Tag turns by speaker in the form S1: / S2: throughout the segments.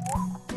S1: Thank you.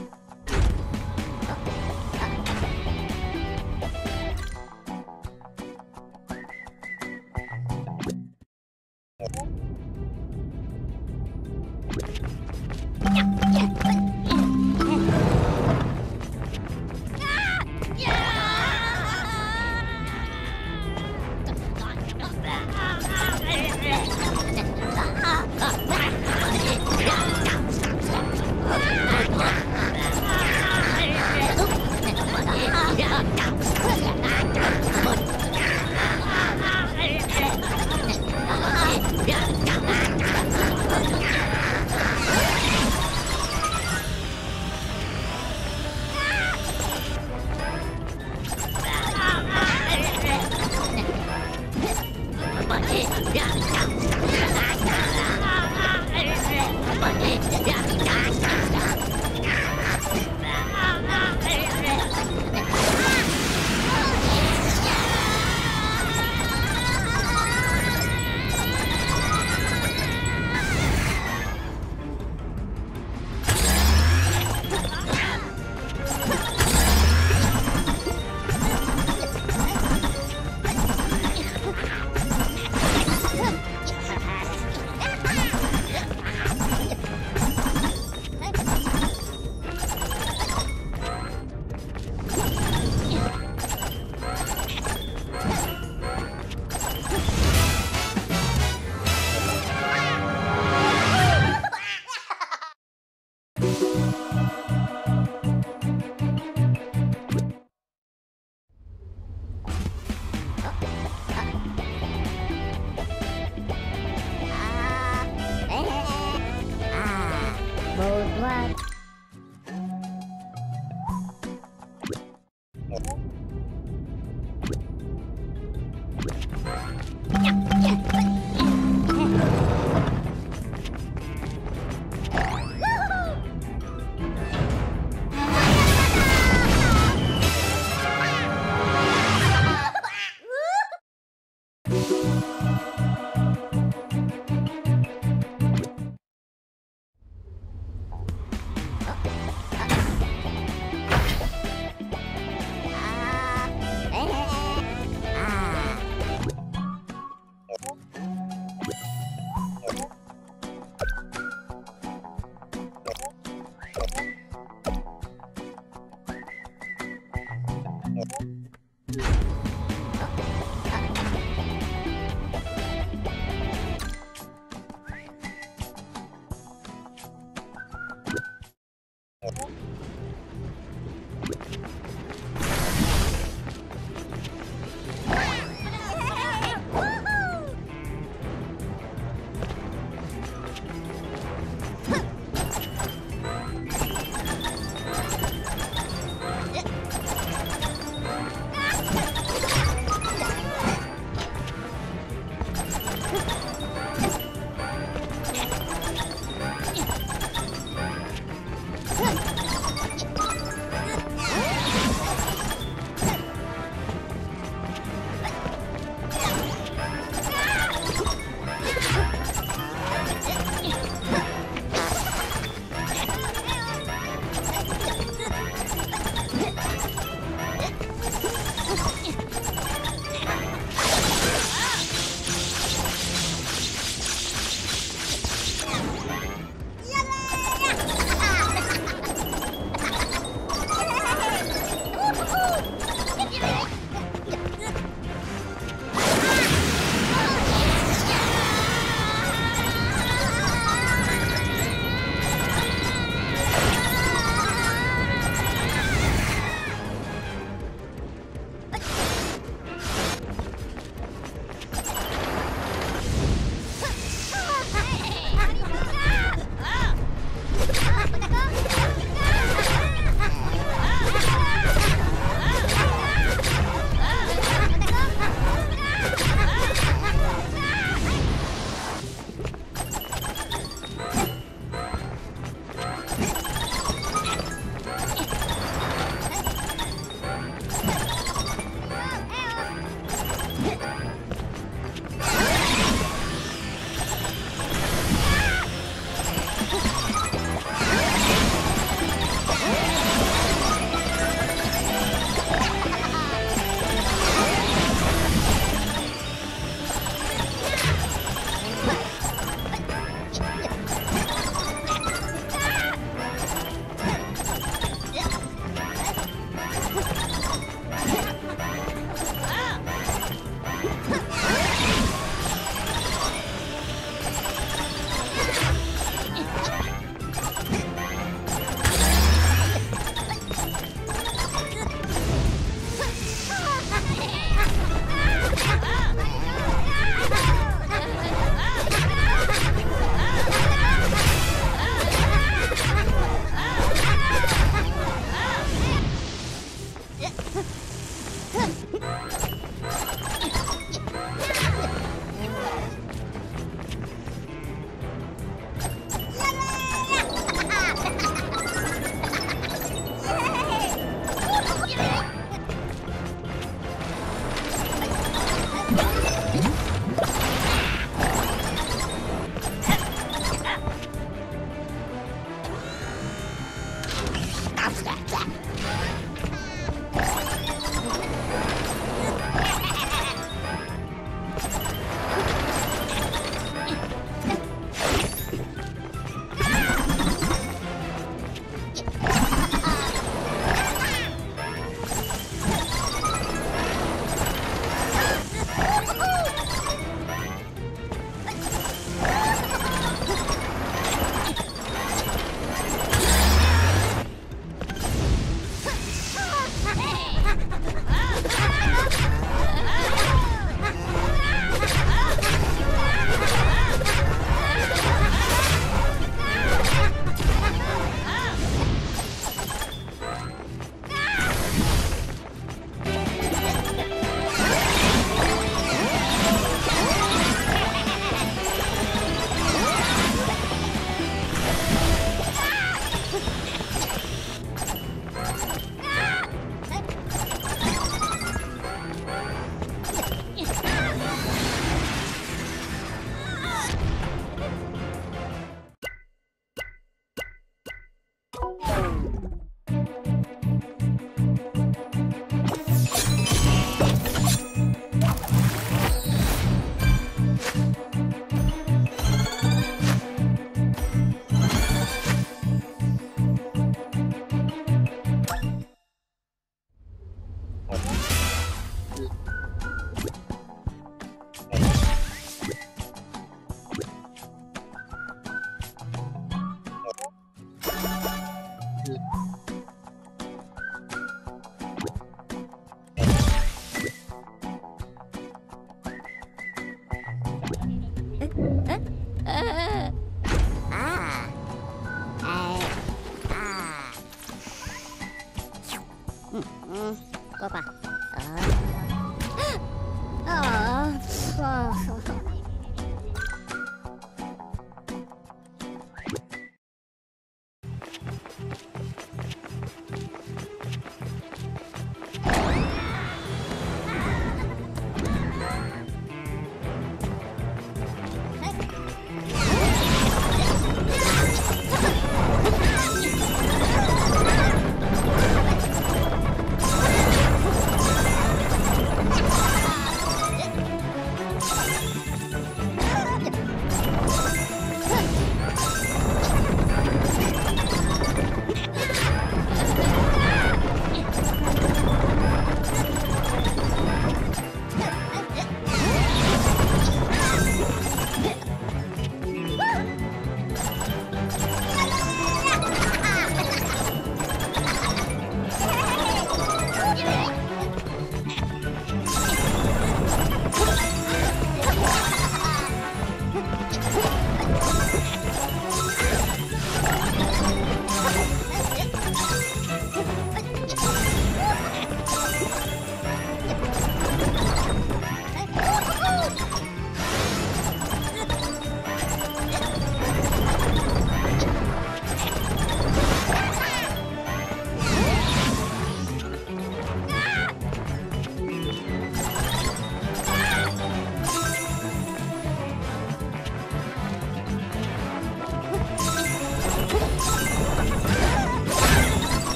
S1: subscribe.